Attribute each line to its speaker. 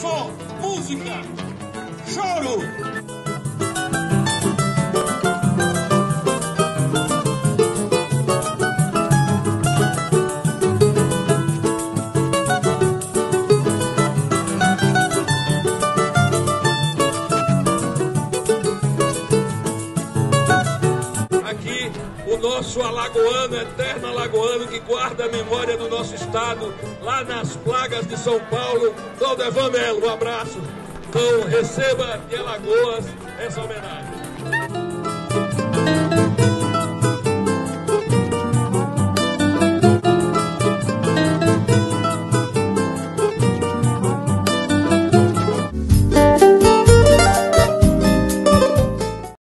Speaker 1: só música, choro.
Speaker 2: O nosso alagoano, eterno alagoano, que guarda a memória do nosso estado, lá nas plagas de São Paulo, Dom Evan Melo, um abraço. Então, receba de Alagoas essa homenagem.